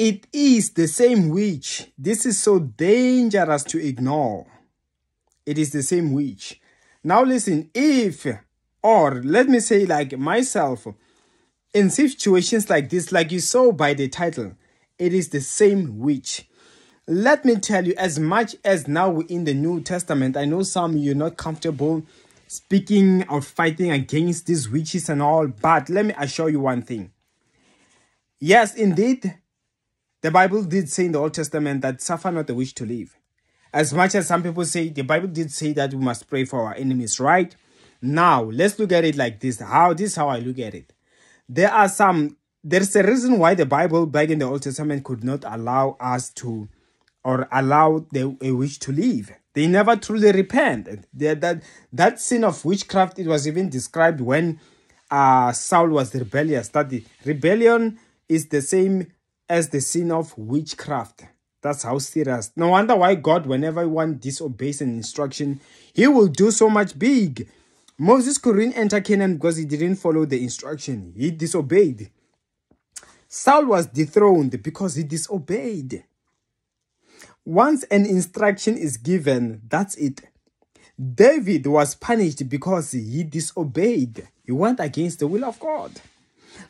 It is the same witch. This is so dangerous to ignore. It is the same witch. Now listen, if, or let me say like myself, in situations like this, like you saw by the title, it is the same witch. Let me tell you, as much as now we're in the New Testament, I know some you're not comfortable speaking or fighting against these witches and all, but let me assure you one thing. Yes, indeed, the Bible did say in the Old Testament that suffer not the witch to live. As much as some people say, the Bible did say that we must pray for our enemies, right? Now, let's look at it like this. How this is how I look at it. There are some there's a reason why the Bible back in the Old Testament could not allow us to or allow the a witch to live. They never truly repented. They, that that sin of witchcraft it was even described when uh, Saul was rebellious. That the rebellion is the same as the sin of witchcraft. That's how serious. No wonder why God, whenever one disobeys an instruction, he will do so much big. Moses couldn't enter Canaan because he didn't follow the instruction. He disobeyed. Saul was dethroned because he disobeyed. Once an instruction is given, that's it. David was punished because he disobeyed. He went against the will of God.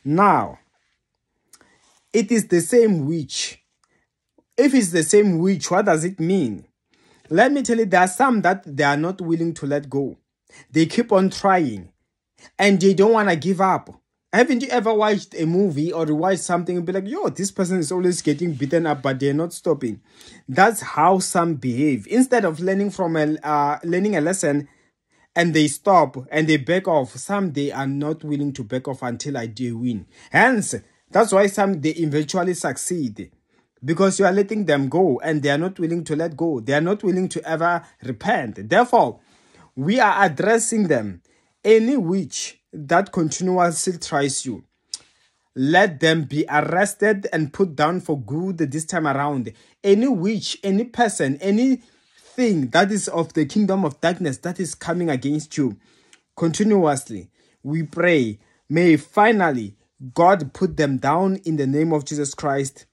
Now, it is the same witch. If it's the same witch, what does it mean? Let me tell you, there are some that they are not willing to let go. They keep on trying and they don't want to give up. Haven't you ever watched a movie or watched something and be like, yo, this person is always getting beaten up, but they're not stopping? That's how some behave. Instead of learning from a uh, learning a lesson and they stop and they back off, some they are not willing to back off until I do win. Hence, that's why some they eventually succeed because you are letting them go and they are not willing to let go. They are not willing to ever repent. Therefore, we are addressing them. Any witch that continuously tries you, let them be arrested and put down for good this time around. Any witch, any person, anything that is of the kingdom of darkness that is coming against you continuously, we pray, may finally God put them down in the name of Jesus Christ.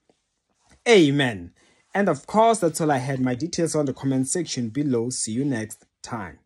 Amen. And of course, that's all I had. My details on the comment section below. See you next time.